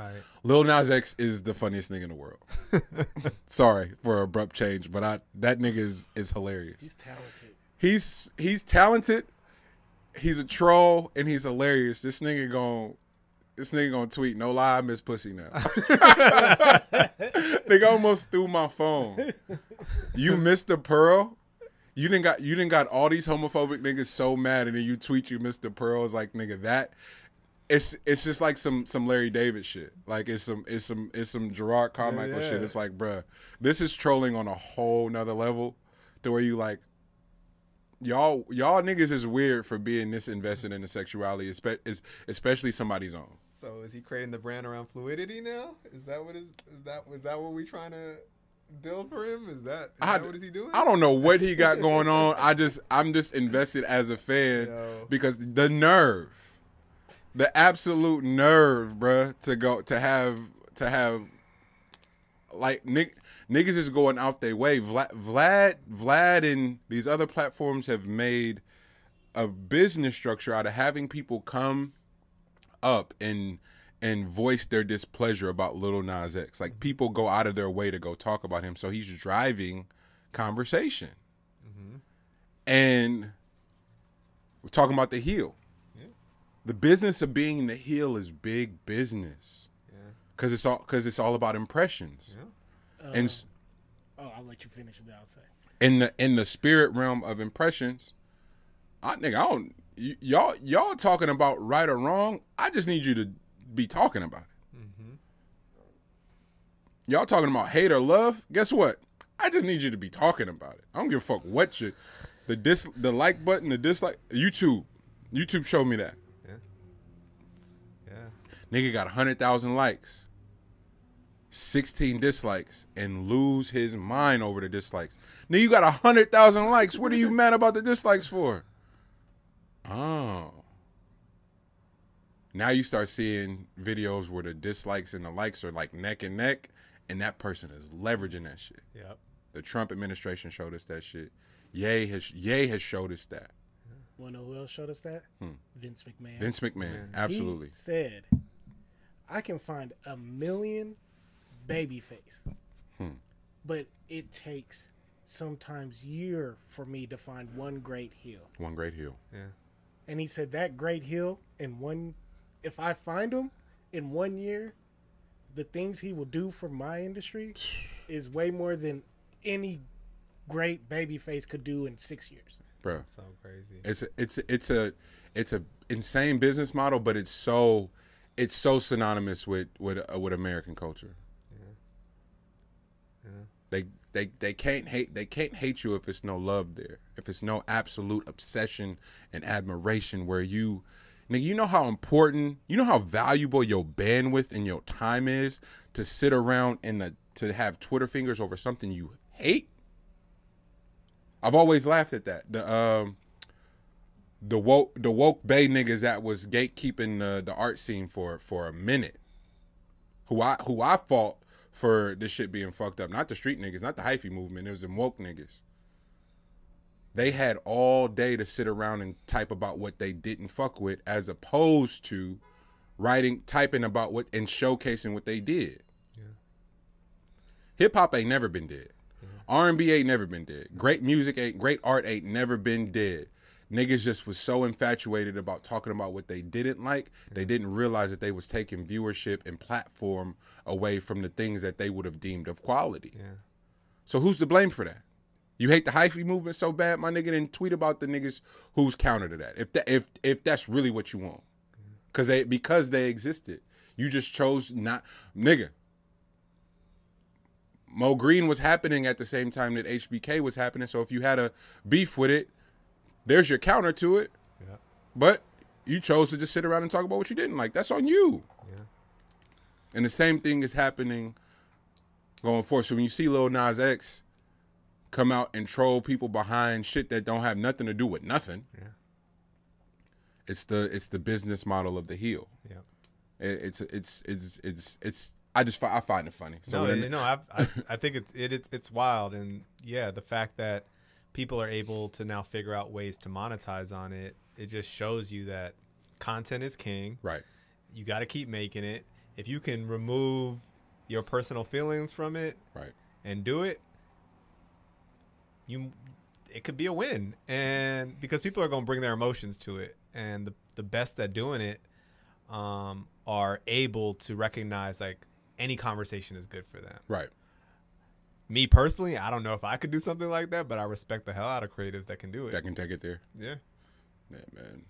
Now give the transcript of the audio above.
Right. Lil Nas X is the funniest nigga in the world. Sorry for abrupt change, but I that nigga is is hilarious. He's talented. He's he's talented. He's a troll and he's hilarious. This nigga gon' this nigga gonna tweet. No lie, I miss pussy now. nigga almost threw my phone. You missed the pearl. You didn't got you didn't got all these homophobic niggas so mad, and then you tweet you missed the pearl. It's like nigga that. It's it's just like some some Larry David shit. Like it's some it's some it's some Jerrod Carmichael yeah. shit. It's like, bruh, this is trolling on a whole nother level, to where you like, y'all y'all niggas is weird for being this invested in the sexuality, especially somebody's own. So is he creating the brand around fluidity now? Is that what is is that was that what we trying to build for him? Is that is I- that what is he doing? I don't know what he got going on. I just I'm just invested as a fan Yo. because the nerve, the absolute nerve, bruh, to go to have to have like nick, niggas is going out their way. Vlad, Vlad Vlad and these other platforms have made a business structure out of having people come up and and voice their displeasure about Little Nas X. Like people go out of their way to go talk about him, so he's driving conversation. Mm-hmm. And we're talking about the heel. The business of being in the heel is big business. Yeah. Cause it's all cause it's all about impressions. And Oh, I'll let you finish the outside. in the in the spirit realm of impressions, I nigga, I don't y- y'all y'all talking about right or wrong. I just need you to be talking about it. Mm-hmm. Y'all talking about hate or love. Guess what? I just need you to be talking about it. I don't give a fuck what you the dis the like button, the dislike. YouTube, YouTube showed me that Yeah. Nigga got hundred thousand likes. 16 dislikes and lose his mind over the dislikes. Now you got a hundred thousand likes. What are you mad about the dislikes for? Oh. Now you start seeing videos where the dislikes and the likes are like neck and neck, and that person is leveraging that shit. Yep. The Trump administration showed us that shit. Ye has Ye has showed us that. Want to know who else showed us that? Vince McMahon. Hmm. Vince McMahon, absolutely. He said, I can find a million baby face, Hmm. but it takes sometimes year for me to find one great heel. One great heel. Yeah. And he said that great heel in one, if I find him in one year, the things he will do for my industry is way more than any great baby face could do in six years. Bro. So crazy. It's a, it's a, it's a it's a insane business model, but it's so it's so synonymous with with uh, with American culture. They they they can't hate they can't hate you if it's no love there. If it's no absolute obsession and admiration where you nigga, you know how important, you know how valuable your bandwidth and your time is to sit around and the, to have Twitter fingers over something you hate. I've always laughed at that. The um the woke the woke bay niggas that was gatekeeping the the art scene for for a minute. Who I who I fought for this shit being fucked up. Not the street niggas, not the hyphy movement. It was them woke niggas. They had all day to sit around and type about what they didn't fuck with, as opposed to writing, typing about what and showcasing what they did. Yeah. Hip hop ain't never been dead. R and B ain't never been dead. Great music ain't great art ain't never been dead. Niggas just was so infatuated about talking about what they didn't like, they mm. didn't realize that they was taking viewership and platform away from the things that they would have deemed of quality. Yeah. So who's to blame for that? You hate the hyphy movement so bad, my nigga, then tweet about the niggas who's counter to that. If that if if that's really what you want. Mm. Cause they because they existed. You just chose not nigga. Mo Green was happening at the same time that HBK was happening. So if you had a beef with it, there's your counter to it. Yeah. But you chose to just sit around and talk about what you didn't like. That's on you. Yeah. And the same thing is happening going forward. So when you see Lil Nas X come out and troll people behind shit that don't have nothing to do with nothing, Yeah. it's the it's the business model of the heel. Yeah. It, it's it's it's it's it's I just I find it funny. So no, then, no, I've, I, I think it's it, it it's wild, and yeah, the fact that people are able to now figure out ways to monetize on it, it just shows you that content is king. right. You got to keep making it. if you can remove your personal feelings from it Right. and do it, you it could be a win. And because people are going to bring their emotions to it, and the the best at doing it um, are able to recognize like any conversation is good for them. Right. Me personally, I don't know if I could do something like that, but I respect the hell out of creatives that can do it. That can take it there. yeah. Yeah, man.